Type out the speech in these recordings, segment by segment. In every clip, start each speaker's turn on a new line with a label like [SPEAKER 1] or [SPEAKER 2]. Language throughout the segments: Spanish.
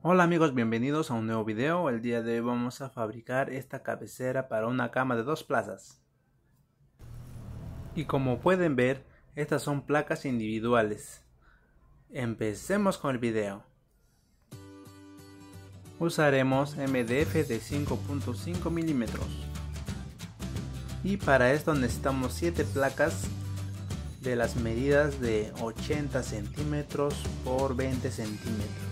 [SPEAKER 1] Hola amigos, bienvenidos a un nuevo video. El día de hoy vamos a fabricar esta cabecera para una cama de dos plazas. Y como pueden ver, estas son placas individuales. Empecemos con el video. Usaremos MDF de 5.5 milímetros. Y para esto necesitamos 7 placas de las medidas de 80 centímetros por 20 centímetros.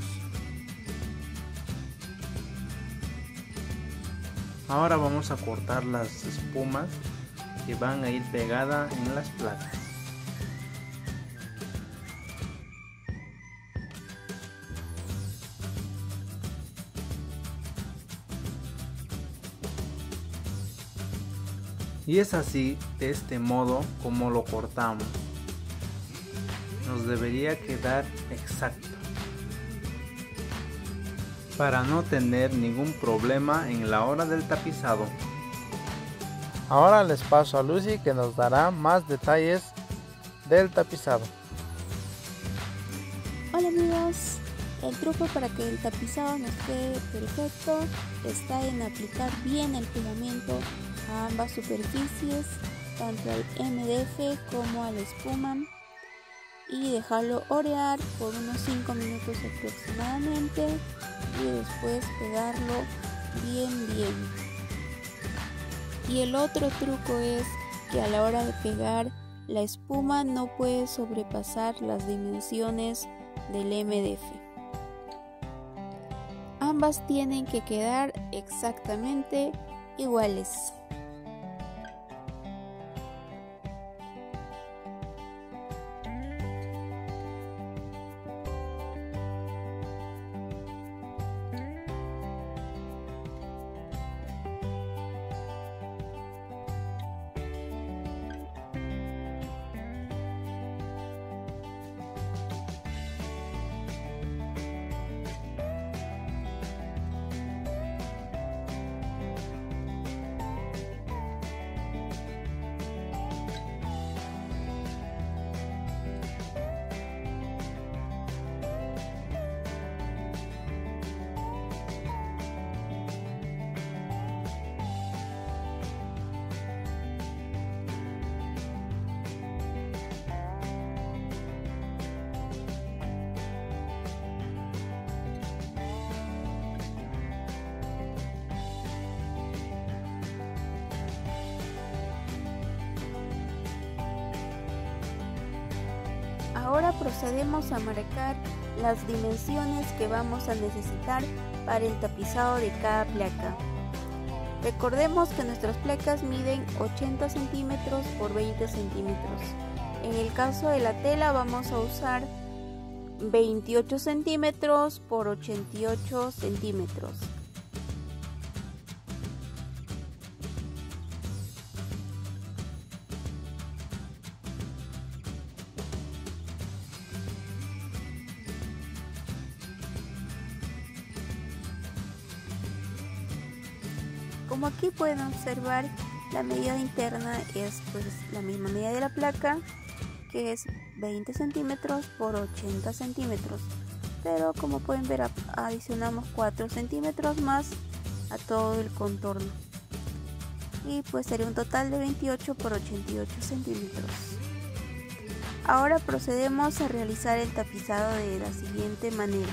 [SPEAKER 1] Ahora vamos a cortar las espumas que van a ir pegadas en las placas. Y es así, de este modo, como lo cortamos. Nos debería quedar exacto para no tener ningún problema en la hora del tapizado. Ahora les paso a Lucy que nos dará más detalles del tapizado.
[SPEAKER 2] Hola amigos, el truco para que el tapizado nos quede perfecto está en aplicar bien el pegamento a ambas superficies, tanto al MDF como a la espuma y dejarlo orear por unos 5 minutos aproximadamente y después pegarlo bien bien. Y el otro truco es que a la hora de pegar la espuma no puede sobrepasar las dimensiones del MDF. Ambas tienen que quedar exactamente iguales. Ahora procedemos a marcar las dimensiones que vamos a necesitar para el tapizado de cada placa. Recordemos que nuestras placas miden 80 centímetros por 20 centímetros. En el caso de la tela vamos a usar 28 centímetros por 88 centímetros. Como aquí pueden observar, la medida interna es pues la misma medida de la placa, que es 20 centímetros por 80 centímetros. Pero como pueden ver, adicionamos 4 centímetros más a todo el contorno. Y pues sería un total de 28 por 88 centímetros. Ahora procedemos a realizar el tapizado de la siguiente manera.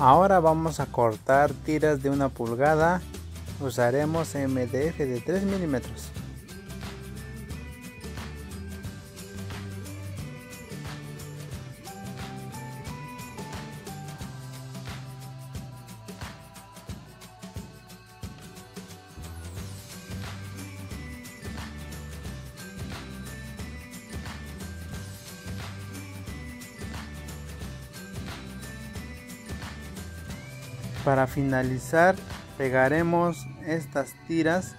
[SPEAKER 1] Ahora vamos a cortar tiras de una pulgada. Usaremos MDF de 3 milímetros. Para finalizar pegaremos estas tiras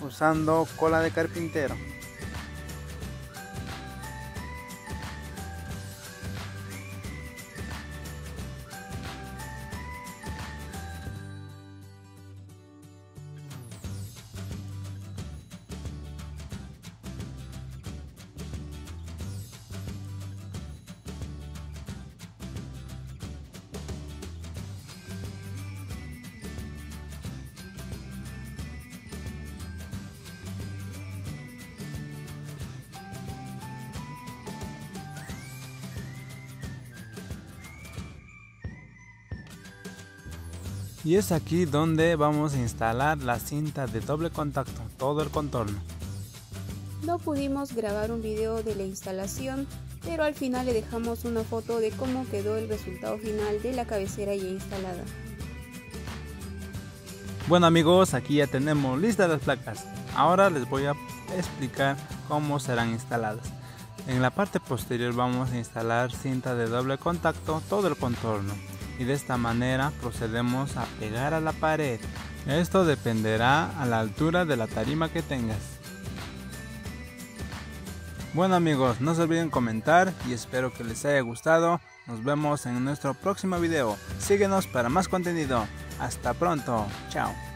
[SPEAKER 1] usando cola de carpintero. Y es aquí donde vamos a instalar la cinta de doble contacto, todo el contorno.
[SPEAKER 2] No pudimos grabar un video de la instalación, pero al final le dejamos una foto de cómo quedó el resultado final de la cabecera ya instalada.
[SPEAKER 1] Bueno amigos, aquí ya tenemos listas las placas. Ahora les voy a explicar cómo serán instaladas. En la parte posterior vamos a instalar cinta de doble contacto todo el contorno y de esta manera procedemos a pegar a la pared. Esto dependerá a la altura de la tarima que tengas. Bueno amigos, no se olviden comentar y espero que les haya gustado. Nos vemos en nuestro próximo video. Síguenos para más contenido. Hasta pronto. Chao.